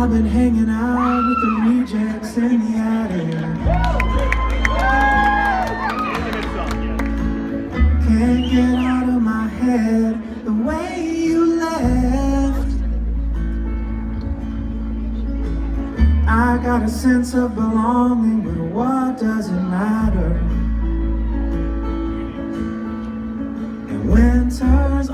I've been hanging out with the rejects in the attic. Can't get out of my head the way you left. I got a sense of belonging, but what does it matter? And winter's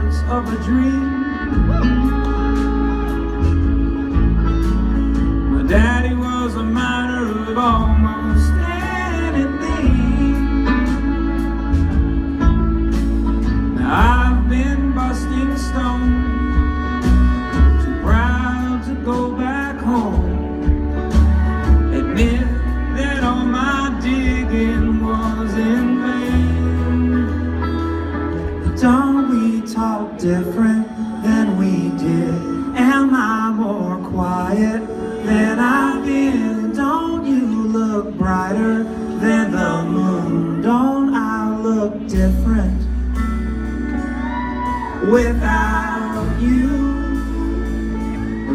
outskirts of a dream. Different than we did? Am I more quiet than I've been? Don't you look brighter than the moon? Don't I look different without you?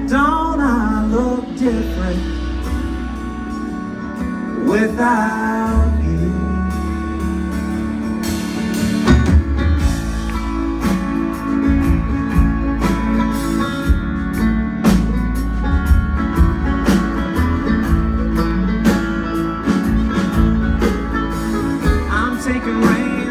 Don't I look different without you? Taking rain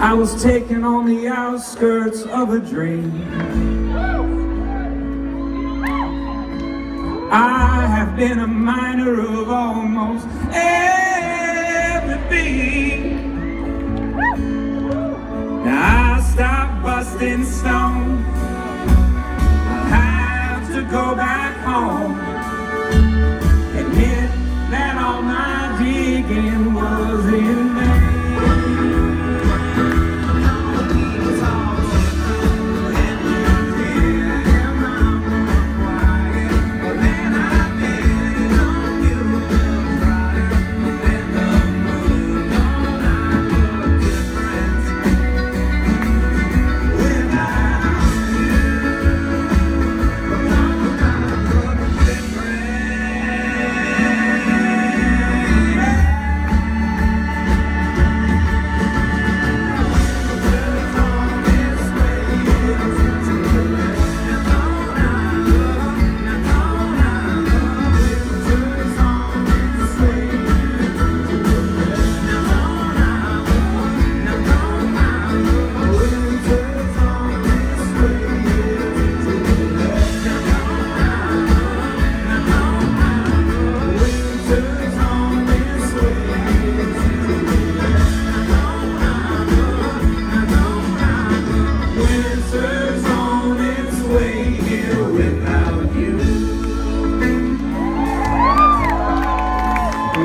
I was taken on the outskirts of a dream. I have been a miner of almost everything. Now I stopped busting stone. I have to go back home.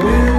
嗯